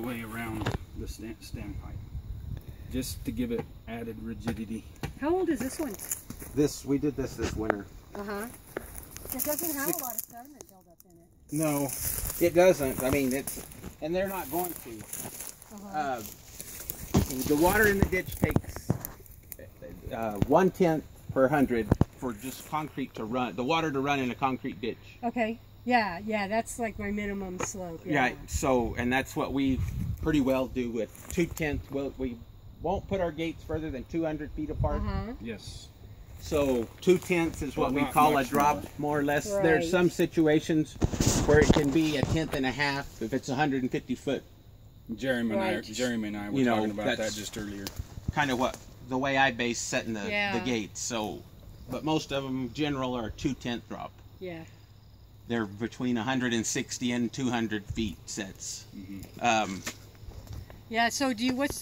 the way around the stand, standpipe, just to give it added rigidity. How old is this one? This we did this this winter. Uh huh. It doesn't have a lot of sediment buildup in it. No, it doesn't. I mean, it's and they're not going to. Uh-huh. Uh, the water in the ditch takes uh, one tenth per hundred for just concrete to run. The water to run in a concrete ditch. okay. Yeah, yeah, that's like my minimum slope. Yeah. Yeah. So, and that's what we pretty well do with two tenths. Well, we won't put our gates further than 200 feet apart. Uh huh. Yes. So two tenths is what Well, we call a drop, more. more or less. Right. There's some situations where it can be a tenth and a half if it's 150 foot. Jeremy and I, Right. Jeremy and I were You know, talking about that just earlier. Kind of what the way I base setting the Yeah. the gates. So, but most of them general are two tenth drop. Yeah. They're between 160 and 200 feet sets. Um, Yeah. So do you? What's